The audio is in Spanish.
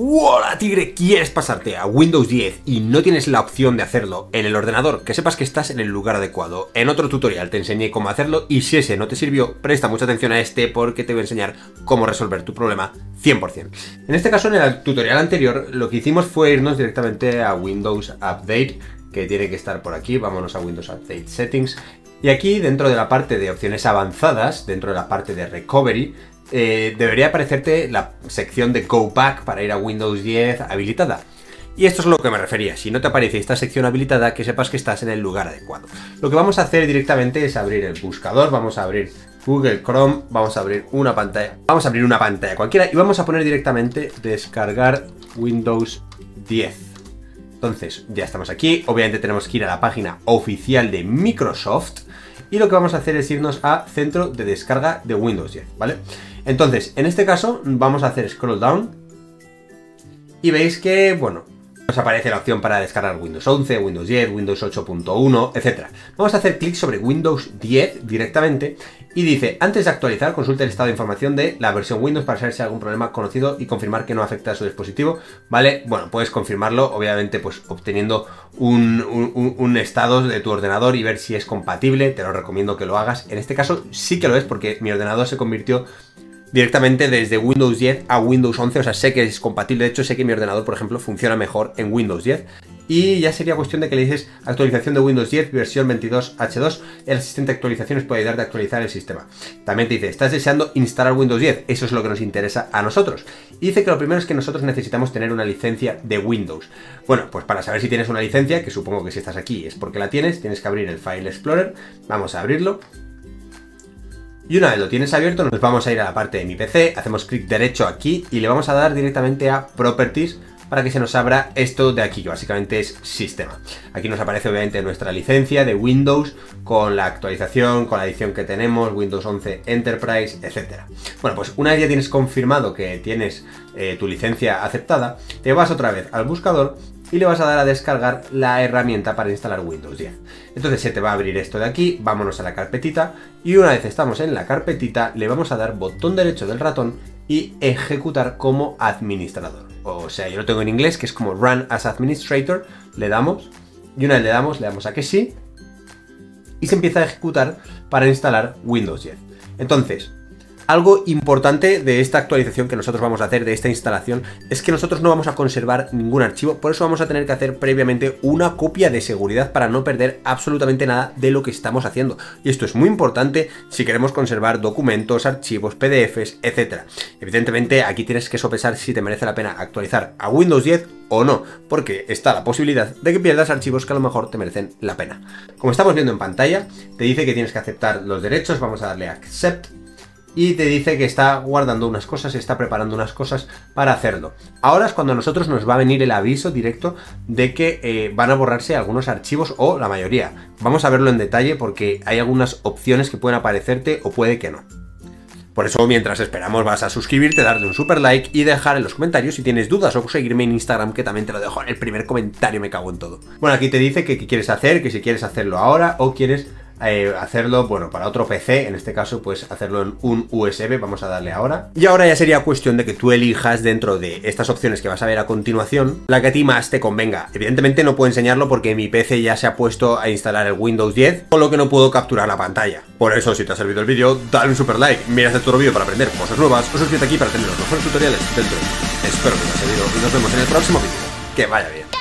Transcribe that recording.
¡Hola tigre! ¿Quieres pasarte a Windows 10 y no tienes la opción de hacerlo en el ordenador? Que sepas que estás en el lugar adecuado. En otro tutorial te enseñé cómo hacerlo y si ese no te sirvió, presta mucha atención a este porque te voy a enseñar cómo resolver tu problema 100%. En este caso, en el tutorial anterior, lo que hicimos fue irnos directamente a Windows Update, que tiene que estar por aquí. Vámonos a Windows Update Settings. Y aquí, dentro de la parte de opciones avanzadas, dentro de la parte de Recovery, eh, debería aparecerte la sección de Go Back para ir a Windows 10 habilitada. Y esto es lo que me refería. Si no te aparece esta sección habilitada, que sepas que estás en el lugar adecuado. Lo que vamos a hacer directamente es abrir el buscador. Vamos a abrir Google Chrome. Vamos a abrir una pantalla. Vamos a abrir una pantalla cualquiera y vamos a poner directamente descargar Windows 10. Entonces, ya estamos aquí. Obviamente tenemos que ir a la página oficial de Microsoft. Y lo que vamos a hacer es irnos a centro de descarga de Windows 10, ¿vale? Entonces, en este caso vamos a hacer scroll down y veis que, bueno, nos aparece la opción para descargar Windows 11, Windows 10, Windows 8.1, etc. Vamos a hacer clic sobre Windows 10 directamente y dice, antes de actualizar, consulte el estado de información de la versión Windows para saber si hay algún problema conocido y confirmar que no afecta a su dispositivo, ¿vale? Bueno, puedes confirmarlo, obviamente, pues obteniendo un, un estado de tu ordenador y ver si es compatible, te lo recomiendo que lo hagas. En este caso sí que lo es porque mi ordenador se convirtió directamente desde Windows 10 a Windows 11, o sea, sé que es compatible, de hecho sé que mi ordenador, por ejemplo, funciona mejor en Windows 10. Y ya sería cuestión de que le dices actualización de Windows 10 versión 22H2. El asistente de actualizaciones puede ayudarte a actualizar el sistema. También te dice, estás deseando instalar Windows 10. Eso es lo que nos interesa a nosotros. Y dice que lo primero es que nosotros necesitamos tener una licencia de Windows. Bueno, pues para saber si tienes una licencia, que supongo que si estás aquí es porque la tienes, tienes que abrir el File Explorer. Vamos a abrirlo. Y una vez lo tienes abierto, nos vamos a ir a la parte de mi PC, hacemos clic derecho aquí y le vamos a dar directamente a Properties para que se nos abra esto de aquí, que básicamente es sistema. Aquí nos aparece obviamente nuestra licencia de Windows con la actualización, con la edición que tenemos, Windows 11 Enterprise, etc. Bueno, pues una vez ya tienes confirmado que tienes eh, tu licencia aceptada, te vas otra vez al buscador y le vas a dar a descargar la herramienta para instalar Windows 10. Entonces se te va a abrir esto de aquí, vámonos a la carpetita y una vez estamos en la carpetita le vamos a dar botón derecho del ratón y ejecutar como administrador. O sea, yo lo tengo en inglés que es como Run as Administrator, le damos y una vez le damos, le damos a que sí y se empieza a ejecutar para instalar Windows 10. Entonces, algo importante de esta actualización que nosotros vamos a hacer, de esta instalación, es que nosotros no vamos a conservar ningún archivo, por eso vamos a tener que hacer previamente una copia de seguridad para no perder absolutamente nada de lo que estamos haciendo. Y esto es muy importante si queremos conservar documentos, archivos, PDFs, etc. Evidentemente aquí tienes que sopesar si te merece la pena actualizar a Windows 10 o no, porque está la posibilidad de que pierdas archivos que a lo mejor te merecen la pena. Como estamos viendo en pantalla, te dice que tienes que aceptar los derechos, vamos a darle a Accept, y te dice que está guardando unas cosas, está preparando unas cosas para hacerlo. Ahora es cuando a nosotros nos va a venir el aviso directo de que eh, van a borrarse algunos archivos o la mayoría. Vamos a verlo en detalle porque hay algunas opciones que pueden aparecerte o puede que no. Por eso, mientras esperamos, vas a suscribirte, darle un super like y dejar en los comentarios si tienes dudas o seguirme en Instagram, que también te lo dejo en el primer comentario, me cago en todo. Bueno, aquí te dice que qué quieres hacer, que si quieres hacerlo ahora o quieres eh, hacerlo, bueno, para otro PC, en este caso, pues hacerlo en un USB, vamos a darle ahora. Y ahora ya sería cuestión de que tú elijas dentro de estas opciones que vas a ver a continuación, la que a ti más te convenga. Evidentemente no puedo enseñarlo porque mi PC ya se ha puesto a instalar el Windows 10, con lo que no puedo capturar la pantalla. Por eso, si te ha servido el vídeo, dale un super like, mira este otro vídeo para aprender cosas nuevas, o suscríbete aquí para tener los mejores tutoriales dentro. Espero que te haya servido y nos vemos en el próximo vídeo. Que vaya bien.